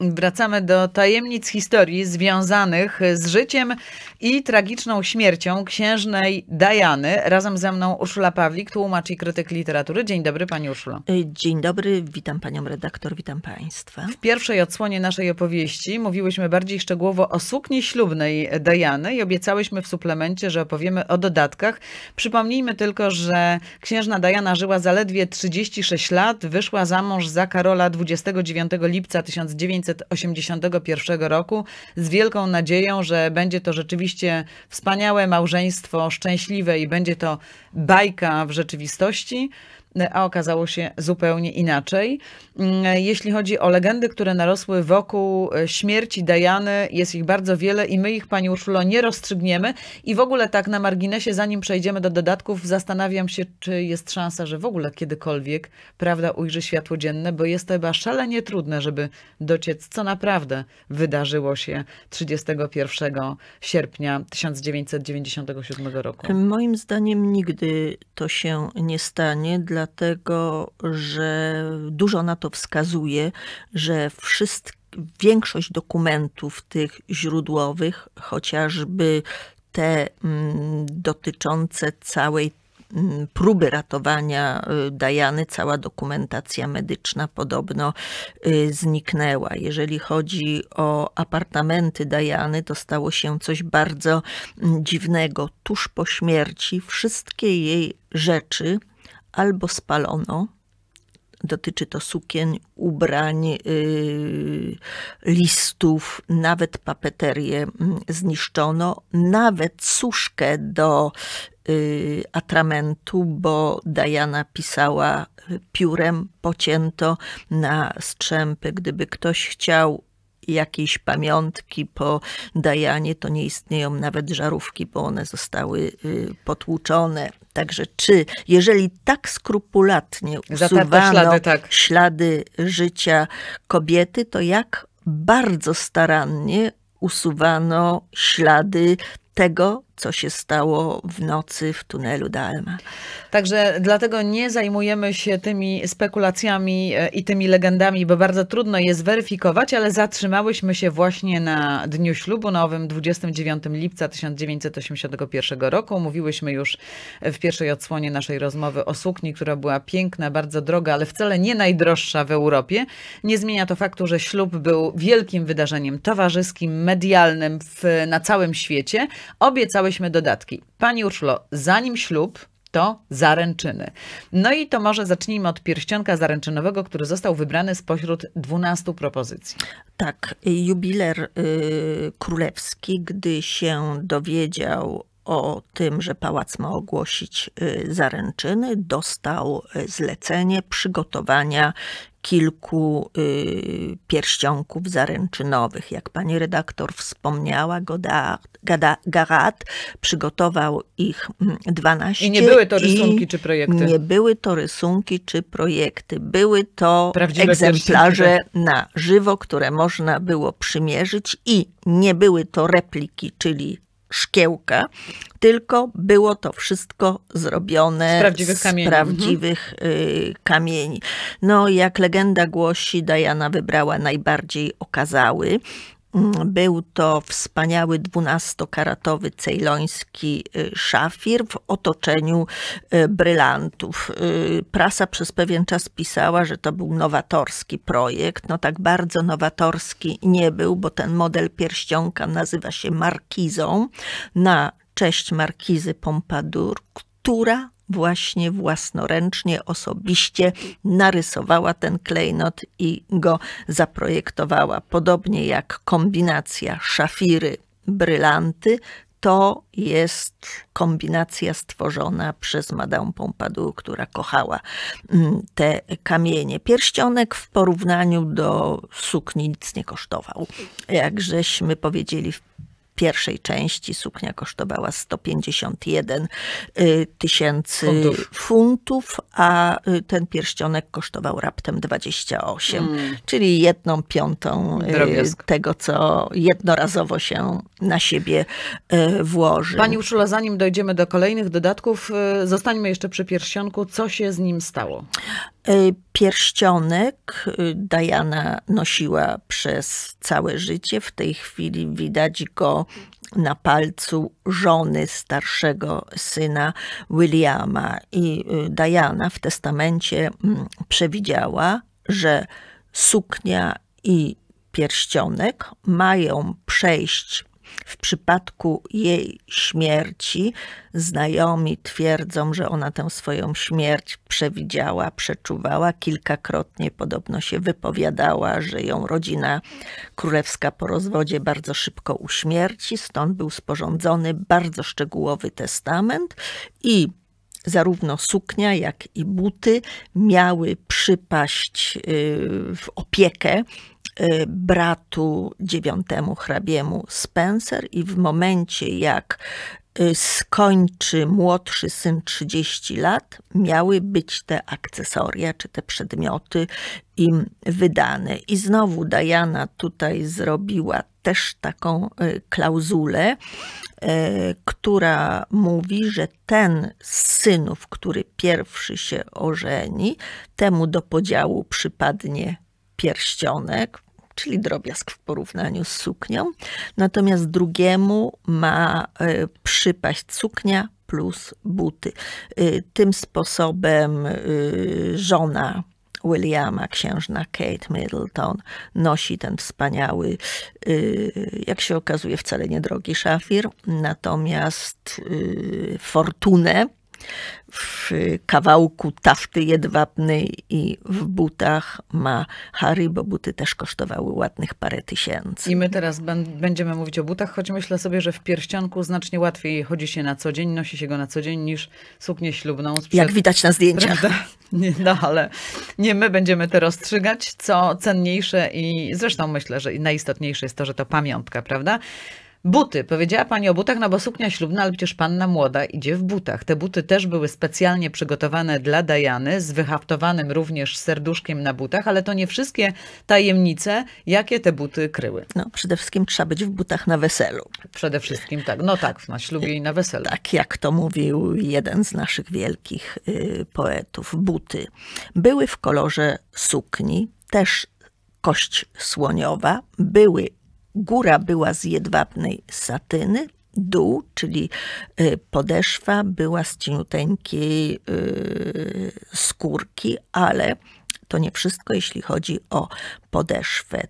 Wracamy do tajemnic historii związanych z życiem i tragiczną śmiercią księżnej Dajany. Razem ze mną Urszula Pawlik, tłumacz i krytyk literatury. Dzień dobry, pani Urszulo. Dzień dobry, witam panią redaktor, witam państwa. W pierwszej odsłonie naszej opowieści mówiłyśmy bardziej szczegółowo o sukni ślubnej Dajany i obiecałyśmy w suplemencie, że opowiemy o dodatkach. Przypomnijmy tylko, że księżna Dajana żyła zaledwie 36 lat, wyszła za mąż za Karola 29 lipca 1900 1981 roku z wielką nadzieją, że będzie to rzeczywiście wspaniałe małżeństwo, szczęśliwe i będzie to bajka w rzeczywistości a okazało się zupełnie inaczej. Mm, jeśli chodzi o legendy, które narosły wokół e, śmierci Dajany, jest ich bardzo wiele i my ich, Pani Urszulo, nie rozstrzygniemy. I w ogóle tak na marginesie, zanim przejdziemy do dodatków, zastanawiam się, czy jest szansa, że w ogóle kiedykolwiek prawda ujrzy światło dzienne, bo jest to chyba szalenie trudne, żeby dociec, co naprawdę wydarzyło się 31 sierpnia 1997 roku. Moim zdaniem nigdy to się nie stanie, dla dlatego że dużo na to wskazuje, że większość dokumentów tych źródłowych, chociażby te mm, dotyczące całej mm, próby ratowania y, Dajany, cała dokumentacja medyczna podobno y, zniknęła. Jeżeli chodzi o apartamenty Dajany, to stało się coś bardzo mm, dziwnego. Tuż po śmierci wszystkie jej rzeczy, albo spalono, dotyczy to sukien, ubrań, yy, listów, nawet papeterię mm, zniszczono, nawet suszkę do yy, atramentu, bo Diana pisała piórem, pocięto na strzępy. Gdyby ktoś chciał jakieś pamiątki po Dajanie, to nie istnieją nawet żarówki, bo one zostały y, potłuczone. Także czy, jeżeli tak skrupulatnie usuwano ślady, tak. ślady życia kobiety, to jak bardzo starannie usuwano ślady tego, co się stało w nocy w tunelu Dalma. Także dlatego nie zajmujemy się tymi spekulacjami e, i tymi legendami, bo bardzo trudno je zweryfikować, ale zatrzymałyśmy się właśnie na dniu ślubu nowym 29 lipca 1981 roku. Mówiłyśmy już w pierwszej odsłonie naszej rozmowy o sukni, która była piękna, bardzo droga, ale wcale nie najdroższa w Europie. Nie zmienia to faktu, że ślub był wielkim wydarzeniem towarzyskim, medialnym w, na całym świecie. Obiecały dostałyśmy dodatki. Pani Urszulo, zanim ślub, to zaręczyny. No i to może zacznijmy od pierścionka zaręczynowego, który został wybrany spośród 12 propozycji. Tak, jubiler y, królewski, gdy się dowiedział o tym, że pałac ma ogłosić y, zaręczyny, dostał y, zlecenie przygotowania kilku y, pierścionków zaręczynowych. Jak pani redaktor wspomniała, Garat przygotował ich 12. Mm, I nie były to rysunki czy projekty? Nie były to rysunki czy projekty. Były to Prawdziwe egzemplarze na żywo, które można było przymierzyć i nie były to repliki, czyli szkiełka, tylko było to wszystko zrobione z prawdziwych kamieni. Z prawdziwych y, kamieni. No, jak legenda głosi, Diana wybrała najbardziej okazały. Był to wspaniały dwunastokaratowy cejloński y, szafir w otoczeniu y, brylantów. Y, prasa przez pewien czas pisała, że to był nowatorski projekt. No tak bardzo nowatorski nie był, bo ten model pierścionka nazywa się markizą na cześć markizy Pompadour, która właśnie własnoręcznie, osobiście narysowała ten klejnot i go zaprojektowała. Podobnie jak kombinacja szafiry, brylanty, to jest kombinacja stworzona przez Madame Pompadour, która kochała mm, te kamienie. Pierścionek w porównaniu do sukni nic nie kosztował. Jak żeśmy powiedzieli w pierwszej części suknia kosztowała 151 y, tysięcy funtów. funtów. a y, ten pierścionek kosztował raptem 28, mm. czyli jedną piątą y, Drobiazg. tego, co jednorazowo się na siebie włoży. Pani Urszula, zanim dojdziemy do kolejnych dodatków, zostańmy jeszcze przy pierścionku. Co się z nim stało? Pierścionek Diana nosiła przez całe życie. W tej chwili widać go na palcu żony starszego syna Williama. I Diana w testamencie mm, przewidziała, że suknia i pierścionek mają przejść w przypadku jej śmierci znajomi twierdzą, że ona tę swoją śmierć przewidziała, przeczuwała. Kilkakrotnie podobno się wypowiadała, że ją rodzina królewska po rozwodzie bardzo szybko uśmierci. Stąd był sporządzony bardzo szczegółowy testament i zarówno suknia, jak i buty miały przypaść y, w opiekę bratu dziewiątemu hrabiemu Spencer i w momencie jak y, skończy młodszy syn 30 lat, miały być te akcesoria czy te przedmioty im wydane. I znowu Diana tutaj zrobiła też taką y, klauzulę, która mówi, że ten z synów, który pierwszy się ożeni, temu do podziału przypadnie pierścionek, czyli drobiazg w porównaniu z suknią. Natomiast drugiemu ma e, przypaść suknia plus buty. E, tym sposobem e, żona Williama, księżna Kate Middleton, nosi ten wspaniały, jak się okazuje, wcale niedrogi szafir, natomiast fortunę w kawałku tafty jedwabnej i w butach ma Harry, bo buty też kosztowały ładnych parę tysięcy. I my teraz będziemy mówić o butach, choć myślę sobie, że w pierścionku znacznie łatwiej chodzi się na co dzień, nosi się go na co dzień niż suknię ślubną. Sprzed... Jak widać na zdjęciach. Nie, no ale nie my będziemy to rozstrzygać, co cenniejsze i zresztą myślę, że najistotniejsze jest to, że to pamiątka, prawda? Buty. Powiedziała pani o butach, no bo suknia ślubna, ale przecież panna młoda idzie w butach. Te buty też były specjalnie przygotowane dla Dajany, z wyhaftowanym również serduszkiem na butach, ale to nie wszystkie tajemnice, jakie te buty kryły. No, przede wszystkim trzeba być w butach na weselu. Przede wszystkim tak. No tak, na ślubie i na weselu. Tak, jak to mówił jeden z naszych wielkich y, poetów. Buty były w kolorze sukni, też kość słoniowa, były Góra była z jedwabnej satyny, dół, czyli y, podeszwa była z cieniuteńkiej y, skórki, ale to nie wszystko, jeśli chodzi o podeszwę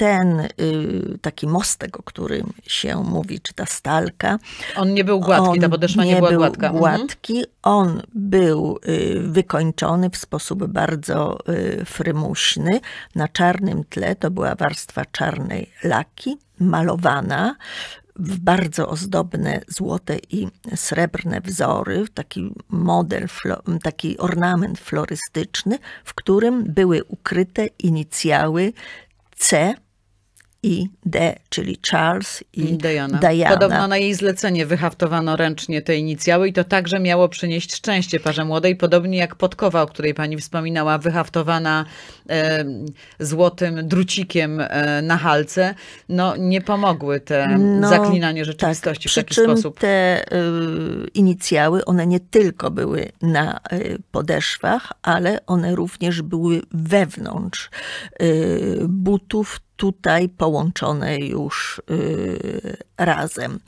ten y, taki mostek, o którym się mówi, czy ta stalka. On nie był gładki, ta podeszwa nie, nie była był gładka. Mhm. gładki, on był y, wykończony w sposób bardzo y, frymuśny. Na czarnym tle to była warstwa czarnej laki, malowana w bardzo ozdobne złote i srebrne wzory, taki model, taki ornament florystyczny, w którym były ukryte inicjały C i D, czyli Charles i, Diana. Diana. Podobno na jej zlecenie wyhaftowano ręcznie te inicjały i to także miało przynieść szczęście parze młodej, podobnie jak podkowa, o której pani wspominała, wyhaftowana e, złotym drucikiem e, na halce. No nie pomogły te no, zaklinanie rzeczywistości tak, w taki sposób. te y, inicjały, one nie tylko były na y, podeszwach, ale one również były wewnątrz y, butów, tutaj połączone już y, razem.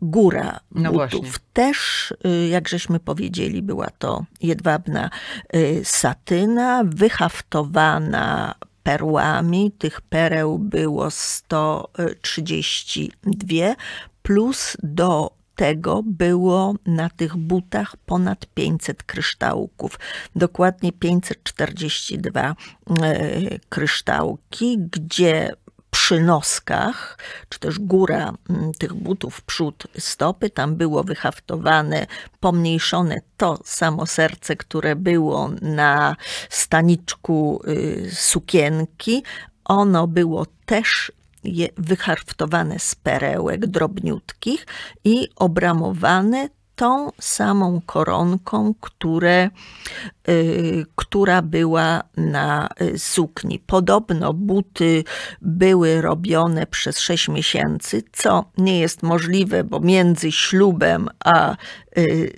Góra no butów właśnie. też, y, jak żeśmy powiedzieli, była to jedwabna y, satyna, wyhaftowana perłami. Tych pereł było 132, plus do tego było na tych butach ponad 500 kryształków. Dokładnie 542 e, kryształki, gdzie przy noskach, czy też góra tych butów, przód stopy, tam było wyhaftowane, pomniejszone to samo serce, które było na staniczku y, sukienki. Ono było też je wyharftowane z perełek drobniutkich i obramowane tą samą koronką, które, y, która była na y, sukni. Podobno buty były robione przez 6 miesięcy, co nie jest możliwe, bo między ślubem a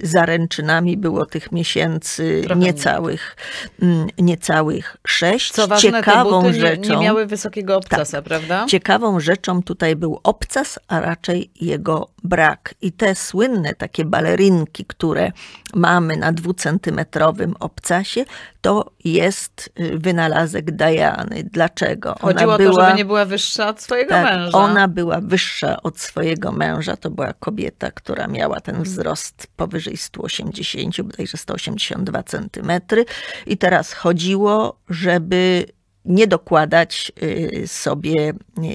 zaręczynami było tych miesięcy Trochę niecałych, mm, niecałych sześć. Co ważne, Ciekawą te buty nie, rzeczą, nie miały wysokiego obcasa, prawda? Ciekawą rzeczą tutaj był obcas, a raczej jego brak. I te słynne takie balerinki, które mamy na dwucentymetrowym obcasie, to jest y, wynalazek Diany. Dlaczego? Chodziło o to, żeby nie była wyższa od swojego tak, męża. Ona była wyższa od swojego męża. To była kobieta, która miała ten wzrost powyżej 180, bodajże 182 centymetry. I teraz chodziło, żeby nie dokładać y, sobie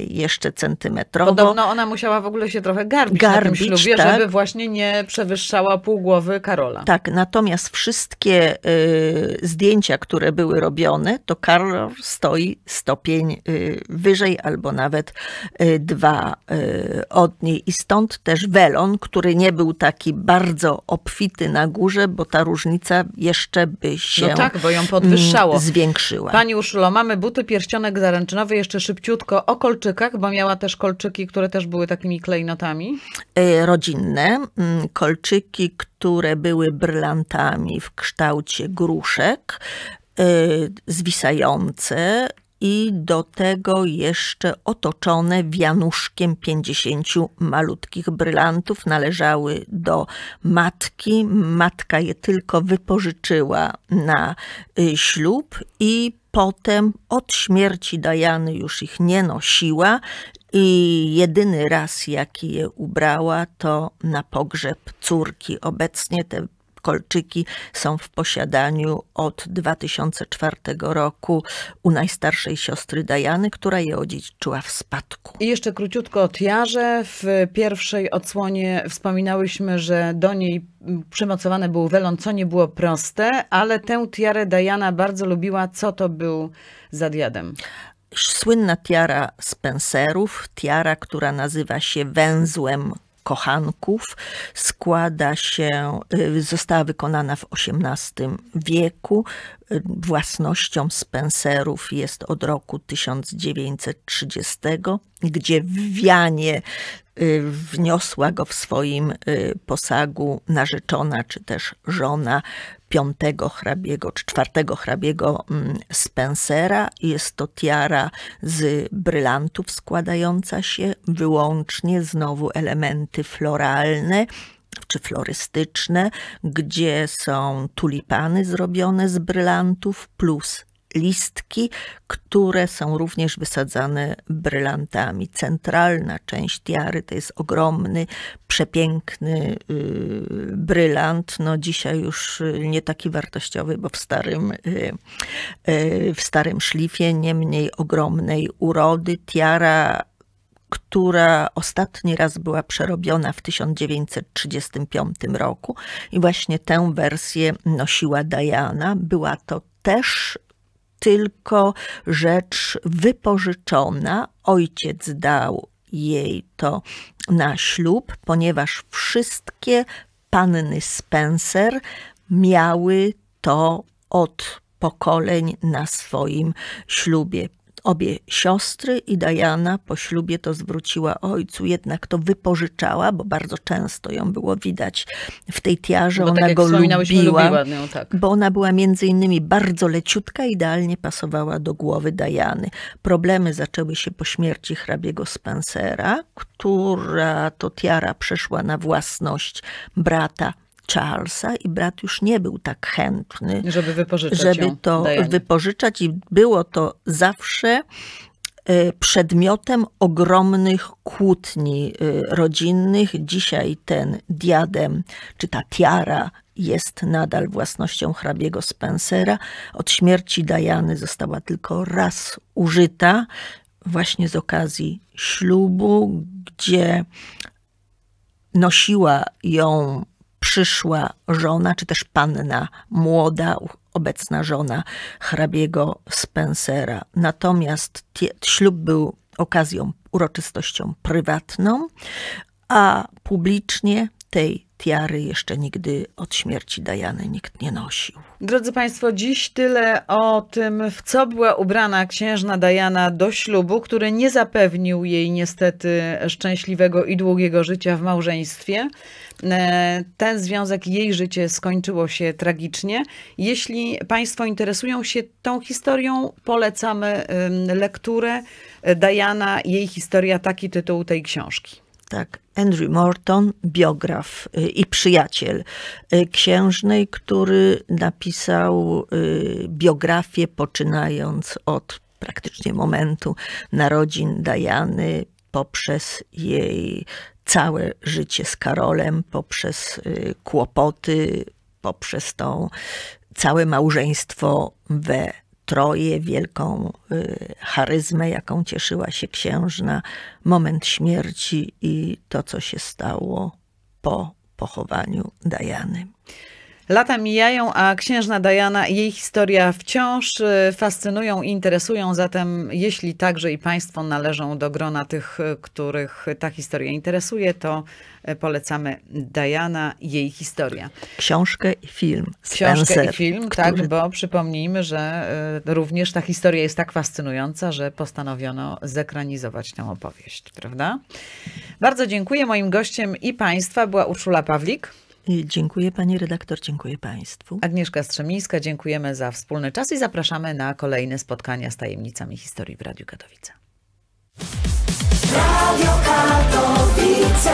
jeszcze centymetrowo. Podobno ona musiała w ogóle się trochę garbić, Garbić, na tym ślubie, tak. żeby właśnie nie przewyższała pół głowy Karola. Tak, natomiast wszystkie y, zdjęcia, które były robione, to Karol stoi stopień y, wyżej albo nawet y, dwa y, od niej. I stąd też welon, który nie był taki bardzo obfity na górze, bo ta różnica jeszcze by się No tak, bo ją podwyższało. mm, zwiększyła. Pani Urszulo, mamy buty, pierścionek zaręczynowy, jeszcze szybciutko o kolczykach, bo miała też kolczyki, które też były takimi klejnotami. e, rodzinne, mm, kolczyki, które były brylantami w kształcie gruszek, e, zwisające i do tego jeszcze otoczone wianuszkiem 50 malutkich brylantów. Należały do matki. Matka je tylko wypożyczyła na y, ślub i potem od śmierci Dajany już ich nie nosiła i jedyny raz, jaki je ubrała, to na pogrzeb córki. Obecnie te kolczyki są w posiadaniu od 2004 roku u najstarszej siostry Dajany, która je odziedziczyła w spadku. I jeszcze króciutko o tiarze. W pierwszej odsłonie wspominałyśmy, że do niej przymocowane był welon, co nie było proste, ale tę tiarę Diana bardzo lubiła. Co to był za diadem? Słynna tiara Spencerów, tiara, która nazywa się węzłem kochanków, składa się, y, została wykonana w XVIII wieku. Własnością Spencerów jest od roku 1930, gdzie w Wianie y, wniosła go w swoim y, posagu narzeczona czy też żona piątego hrabiego czy czwartego hrabiego mm, Spencera. Jest to tiara z brylantów składająca się wyłącznie znowu elementy floralne czy florystyczne, gdzie są tulipany zrobione z brylantów plus listki, które są również wysadzane brylantami. Centralna część tiary to jest ogromny, przepiękny yy, brylant. No dzisiaj już y, nie taki wartościowy, bo w starym, yy, w starym szlifie, niemniej ogromnej urody. Tiara która ostatni raz była przerobiona w 1935 roku i właśnie tę wersję nosiła Diana. Była to też tylko rzecz wypożyczona. Ojciec dał jej to na ślub, ponieważ wszystkie panny Spencer miały to od pokoleń na swoim ślubie. Obie siostry i Diana po ślubie to zwróciła ojcu, jednak to wypożyczała, bo bardzo często ją było widać w tej tiarze. Bo Ona tak go lubiła, lubiła ją, tak. bo ona była między innymi bardzo leciutka, idealnie pasowała do głowy Diany. Problemy zaczęły się po śmierci hrabiego Spencera, która to tiara przeszła na własność brata Charlesa i brat już nie był tak chętny, Żeby wypożyczać żeby to Dianie. wypożyczać i było to zawsze e, przedmiotem ogromnych kłótni e, rodzinnych. Dzisiaj ten diadem, czy ta tiara jest nadal własnością hrabiego Spencera. Od śmierci Diany została tylko raz użyta, właśnie z okazji ślubu, gdzie nosiła ją przyszła żona, czy też panna młoda, obecna żona hrabiego Spencera. Natomiast ślub był okazją, uroczystością prywatną, a publicznie tej tiary jeszcze nigdy od śmierci Dajany nikt nie nosił. Drodzy Państwo, dziś tyle o tym, w co była ubrana księżna Diana do ślubu, który nie zapewnił jej niestety szczęśliwego i długiego życia w małżeństwie. E, ten związek, jej życie skończyło się tragicznie. Jeśli Państwo interesują się tą historią, polecamy lekturę. Diana, jej historia, taki tytuł tej książki. Tak, Andrew Morton, biograf y, i przyjaciel y, księżnej, który napisał y, biografię poczynając od praktycznie momentu narodzin Diany poprzez jej całe życie z Karolem, poprzez kłopoty, poprzez tą całe małżeństwo we troje, wielką y, charyzmę, jaką cieszyła się księżna, moment śmierci i to, co się stało po pochowaniu Dajany. Lata mijają, a księżna Diana i jej historia wciąż y, fascynują i interesują. Zatem, jeśli także i Państwo należą do grona tych, y, których ta historia interesuje, to y, polecamy Diana i jej historia. Książkę i film. Książkę Spencer, i film, który... tak, bo przypomnijmy, że również ta historia jest tak fascynująca, że postanowiono zekranizować tę opowieść, prawda? Bardzo dziękuję. Moim gościem i Państwa była Urszula Pawlik. Y, dziękuję pani redaktor, dziękuję państwu. Agnieszka Strzemińska, dziękujemy za wspólny czas i zapraszamy na kolejne spotkania z tajemnicami historii w Radiu Katowice. Radio Katowice.